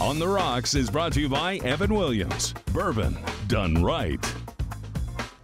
On the Rocks is brought to you by Evan Williams. Bourbon done right.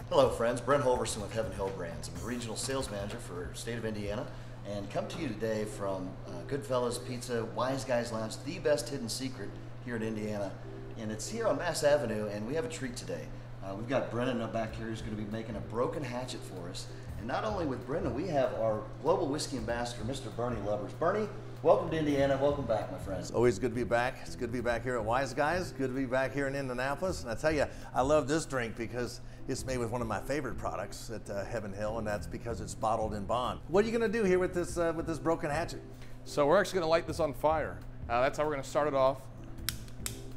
Hello, friends. Brent Holverson with Heaven Hill Brands. I'm the regional sales manager for state of Indiana, and come to you today from uh, Goodfellas Pizza, Wise Guys Lounge, the best hidden secret here in Indiana, and it's here on Mass Avenue. And we have a treat today. Uh, we've got Brennan up back here who's going to be making a broken hatchet for us. And not only with Brennan, we have our global whiskey ambassador, Mr. Bernie Lubbers. Bernie, welcome to Indiana. Welcome back, my friends. Always good to be back. It's good to be back here at Wise Guys. Good to be back here in Indianapolis. And I tell you, I love this drink because it's made with one of my favorite products at uh, Heaven Hill, and that's because it's bottled in bond. What are you going to do here with this uh, with this broken hatchet? So we're actually going to light this on fire. Uh, that's how we're going to start it off.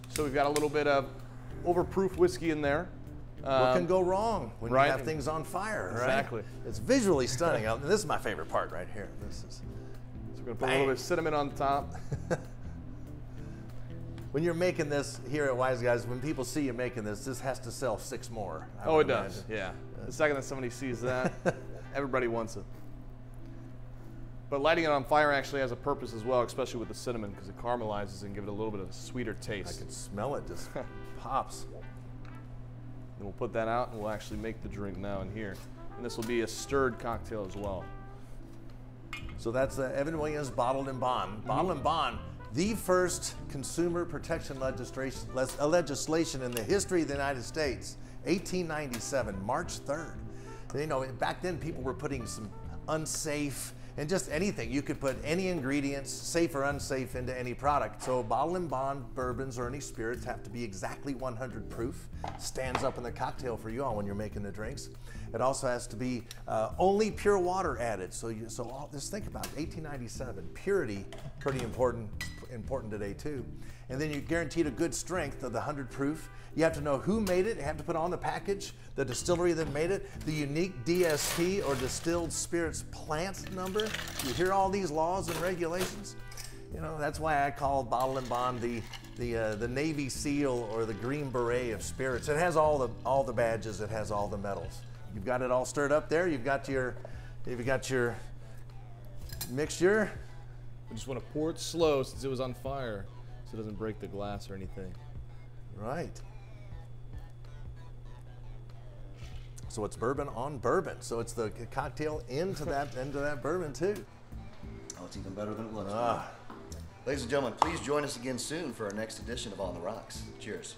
So we've got a little bit of overproof whiskey in there. What can um, go wrong when right. you have things on fire? right? Exactly. It's visually stunning. This is my favorite part right here. This is So we're going to put a little bit of cinnamon on top. when you're making this here at Wise Guys. When people see you making this, this has to sell six more. I Oh, it does. imagine. Yeah. The second that somebody sees that, everybody wants it. But lighting it on fire actually has a purpose as well, especially with the cinnamon, because it caramelizes and give it a little bit of a sweeter taste. I can smell it. Just pops. Then we'll put that out and we'll actually make the drink now in here. And this will be a stirred cocktail as well. So that's uh, Evan Williams Bottled and Bond. Bottled and Bond, the first consumer protection legislation, uh, legislation in the history of the United States, 1897, March 3rd. You know, back then people were putting some unsafe and just anything. You could put any ingredients, safe or unsafe, into any product. So bottle and bond bourbons or any spirits have to be exactly 100 proof. Stands up in the cocktail for you all when you're making the drinks. It also has to be uh, only pure water added. So you, so all, just think about it, 1897 purity, pretty important important today too. And then you're guaranteed a good strength of the 100 proof. You have to know who made it. You have to put on the package the distillery that made it, the unique DSP or distilled spirits plant number. You hear all these laws and regulations. You know that's why I call Bottle and Bond the the uh, the Navy SEAL or the Green Beret of spirits. It has all the all the badges. It has all the medals. You've got it all stirred up there. You've got your you've got your mixture. We just want to pour it slow since it was on fire so it doesn't break the glass or anything. Right. So it's bourbon on bourbon. So it's the cocktail into that into that bourbon too. Oh, it's even better than it looks. Ah. Ladies and gentlemen, please join us again soon for our next edition of On the Rocks. Cheers.